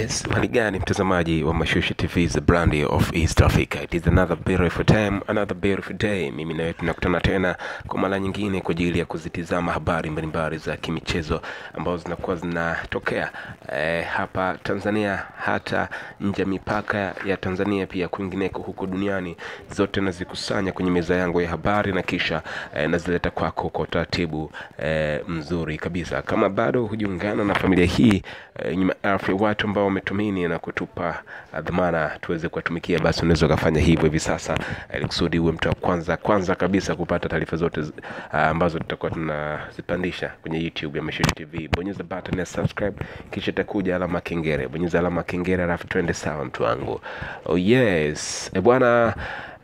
Yes, hali gani mtazamaji wa Mashushi TV, is the brand of East Africa. It is another beautiful time, another beautiful day. Mimi na wewe tunakutana tena kwa mara nyingine kwa ajili ya kuzitizama habari mbalimbali za kimichezo ambazo zinakuwa zinatokea e, hapa Tanzania, hata nje mipaka ya Tanzania, pia kwingineko huko duniani, zote nazikusanya kwenye meza yangu ya habari na kisha e, nazileta kwako kwa utaratibu e, mzuri kabisa. Kama bado hujiungana na familia hii e, nyuma watu ambao wametumini na kutupa uh, dhamana tuweze kuwatumikia, basi unaweza ukafanya hivyo hivi sasa alikusudi ili kusudi uwe mtu wa kwanza kwanza kabisa kupata taarifa zote uh, ambazo tutakuwa tunazipandisha kwenye YouTube ya Mashushu TV. Bonyeza button ya subscribe, kisha itakuja alama kengele. Bonyeza alama kengele, alafu twende sawa, mtu wangu. Oh yes e bwana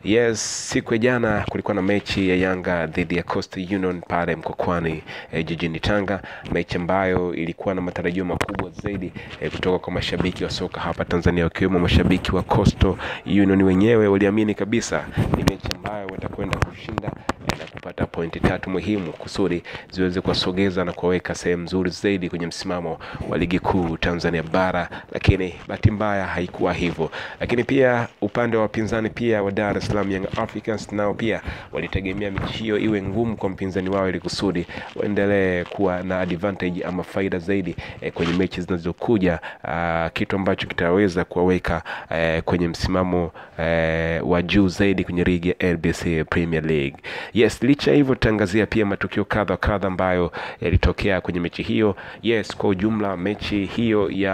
Yes, siku ya jana kulikuwa na mechi ya Yanga dhidi ya Coastal Union pale Mkokwani eh, jijini Tanga, mechi ambayo ilikuwa na matarajio makubwa zaidi eh, kutoka kwa mashabiki wa soka hapa Tanzania, wakiwemo mashabiki wa Coastal Union wenyewe. Waliamini kabisa ni mechi ambayo watakwenda kushinda eh, na kupata pointi tatu muhimu kusudi ziweze kuwasogeza na kuwaweka sehemu nzuri zaidi kwenye msimamo wa ligi kuu Tanzania bara, lakini bahati mbaya haikuwa hivyo. Lakini pia upande wa wapinzani pia wa Dar es Salaam Young Africans nao pia walitegemea mechi hiyo iwe ngumu kwa mpinzani wao ili kusudi waendelee kuwa na advantage ama faida zaidi eh, kwenye mechi zinazokuja, ah, kitu ambacho kitaweza kuwaweka eh, kwenye msimamo eh, wa juu zaidi kwenye ligi ya NBC Premier League. Yes, licha hivyo tutaangazia pia matukio kadha kadha ambayo yalitokea kwenye mechi hiyo. Yes, kwa ujumla mechi hiyo ya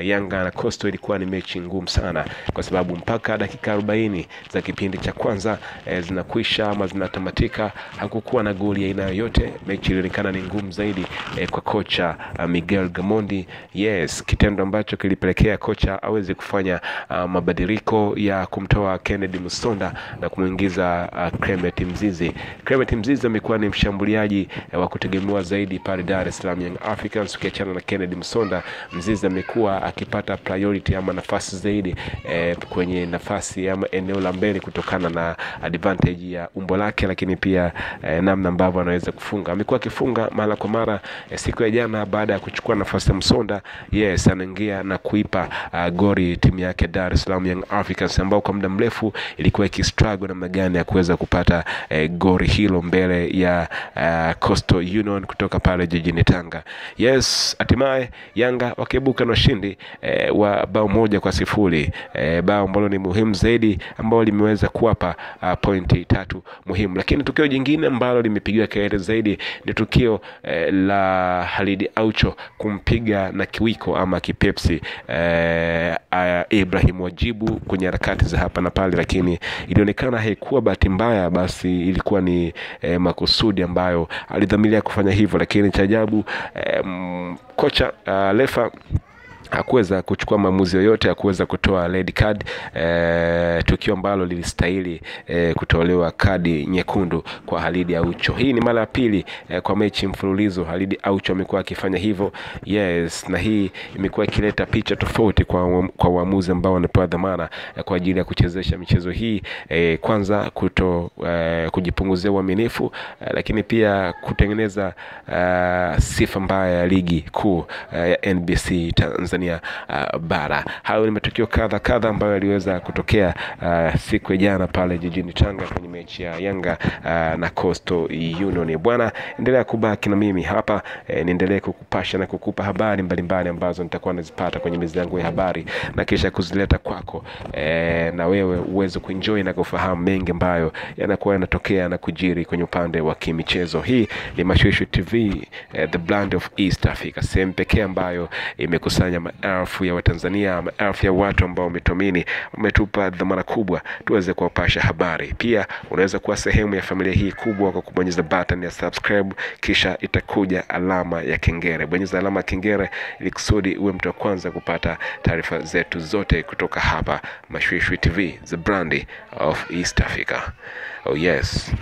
Yanga na Coastal ilikuwa ni mechi ngumu sana, kwa sababu mpaka dakika 40 za kipindi cha kwanza eh, zinakwisha ama zinatamatika, hakukuwa na goli aina yoyote. Mechi ilionekana ni ngumu zaidi eh, kwa kocha uh, Miguel Gamondi. Yes, kitendo ambacho kilipelekea kocha aweze kufanya uh, mabadiliko ya kumtoa Kennedy Musonda na kumwingiza uh, Clement Mzizi. Clement Mzize amekuwa ni mshambuliaji eh, wa kutegemewa zaidi pale Dar es Salaam Young Africans. Ukiachana na Kennedy Msonda, Mzize amekuwa akipata priority ama nafasi zaidi eh, kwenye nafasi ama eneo la mbele kutokana na advantage ya umbo lake, lakini pia eh, namna ambavyo anaweza kufunga. Amekuwa akifunga mara kwa mara. Eh, siku ya jana baada ya kuchukua nafasi ya Msonda, yes, anaingia na kuipa uh, gori timu yake Dar es Salaam Young Africans ambao kwa muda mrefu ilikuwa ikistruggle namna gani ya kuweza kupata eh, gori hilo mbele ya uh, Coastal Union kutoka pale jijini Tanga. Yes, hatimaye Yanga wakiibuka na ushindi eh, wa bao moja kwa sifuri. Eh, bao ambalo ni muhimu zaidi ambao limeweza kuwapa uh, pointi tatu muhimu, lakini tukio jingine ambalo limepigiwa kelele zaidi ni tukio eh, la Halidi Aucho kumpiga na kiwiko ama kipepsi. Eh, Ibrahim Wajibu kwenye harakati za hapa na pale, lakini ilionekana haikuwa bahati mbaya, basi ilikuwa ni eh, makusudi ambayo alidhamiria kufanya hivyo, lakini cha ajabu eh, kocha uh, lefa hakuweza kuchukua maamuzi yoyote, ya kuweza kutoa red card e, tukio ambalo lilistahili e, kutolewa kadi nyekundu kwa Halidi Aucho. Hii ni mara ya pili e, kwa mechi mfululizo Halidi Aucho amekuwa akifanya hivyo. Yes, na hii imekuwa ikileta picha tofauti kwa kwa waamuzi ambao wanapewa dhamana e, kwa ajili ya kuchezesha michezo hii e, kwanza kuto e, kujipunguzia uaminifu e, lakini pia kutengeneza e, sifa mbaya ya ligi kuu e, ya NBC Tanzania uh, bara. Hayo ni matukio kadha kadha ambayo yaliweza kutokea uh, siku ya jana pale jijini Tanga kwenye mechi ya Yanga uh, na Coastal Union. Bwana, endelea kubaki na mimi hapa eh, niendelee kukupasha na kukupa habari mbalimbali ambazo nitakuwa nazipata kwenye meza yangu ya habari na kisha kuzileta kwako eh, na wewe uweze kuenjoy na kufahamu mengi ambayo yanakuwa yanatokea na kujiri kwenye upande wa kimichezo. Hii ni Mashwishwi TV eh, the brand of East Africa, sehemu pekee ambayo imekusanya maelfu ya Watanzania, maelfu ya watu ambao wametumini umetupa dhamana kubwa tuweze kuwapasha habari. Pia unaweza kuwa sehemu ya familia hii kubwa kwa kubonyeza button ya subscribe, kisha itakuja alama ya kengele. Bonyeza alama ya kengele ili kusudi uwe mtu wa kwanza kupata taarifa zetu zote kutoka hapa Mashwishwi TV, the brand of East Africa. Oh yes.